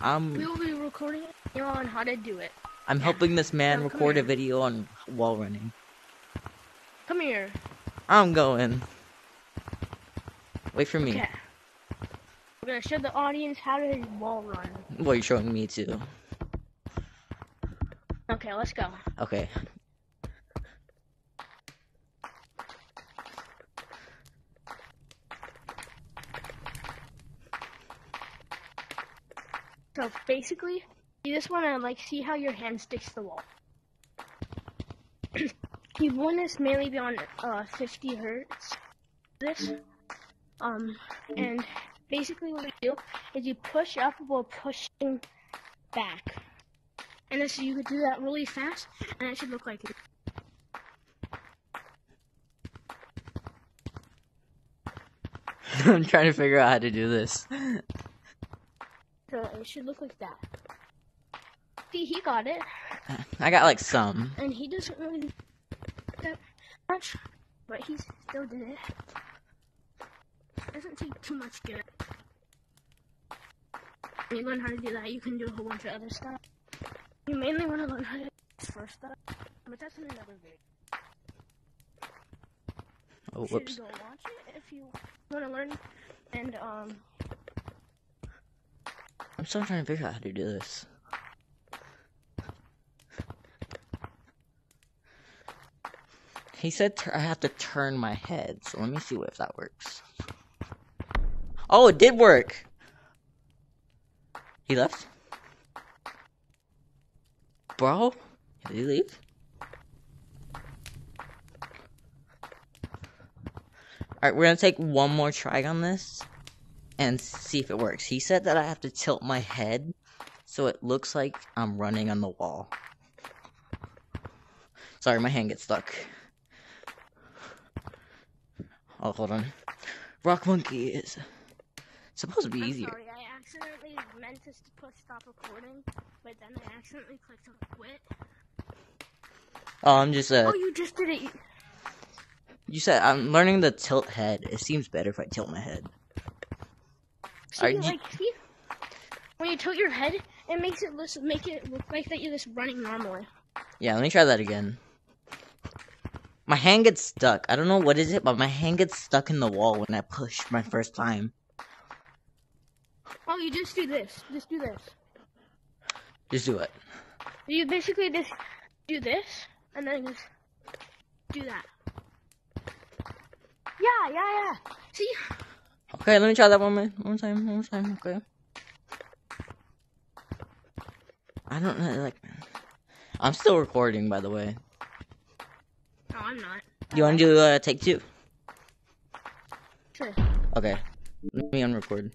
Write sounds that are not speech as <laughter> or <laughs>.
I'm We will be recording you on how to do it. I'm helping this man No, record a video on wall running. Come here. I'm going. Wait for me. Okay. We're gonna show the audience how to wall run. Well, you're showing me too. Okay, let's go. Okay. So basically, you just wanna like see how your hand sticks to the wall. you want this mainly be on uh 50 hertz. This, um, and basically what you do is you push up while pushing back, and then so you could do that really fast, and it should look like it. <laughs> I'm trying to figure out how to do this. <laughs> It should look like that. See, he got it, I got like some. and he doesn't really that much, but he still did it. Doesn't take too much to get it. When you learn how to do that, you can do a whole bunch of other stuff. You mainly want to learn how to do this first stuff, but that's in another video. Oh, You should whoops. go watch it if you want to learn. And um, I'm still trying to figure out how to do this. He said I have to turn my head, so let me see if that works. Oh, it did work. He left? Bro? Did he leave? Alright, we're gonna take one more try on this and see if it works. He said that I have to tilt my head so it looks like I'm running on the wall. Sorry, my hand gets stuck. Oh, hold on. Rock Monkey is supposed to be I'm easier. sorry, I accidentally meant to push stop recording, but then I accidentally clicked on quit. Oh, I'm just uh. Oh, you just did it. You- You said I'm learning the tilt head. It seems better if I tilt my head. See, Are you- like, see, when you tilt your head, it makes it look, make it look like that you're just running normally. Yeah, let me try that again. My hand gets stuck. I don't know what is it, but my hand gets stuck in the wall when I push my first time. Oh, you just do this. Just do this. Just do it. You basically just do this, and then just do that. Yeah, yeah, yeah. See? Okay, let me try that one more, one time. One more time. Okay. I don't know. Like, I'm still recording, by the way. No, I'm not. You want to do uh, take two? Sure. Okay. Let me unrecord.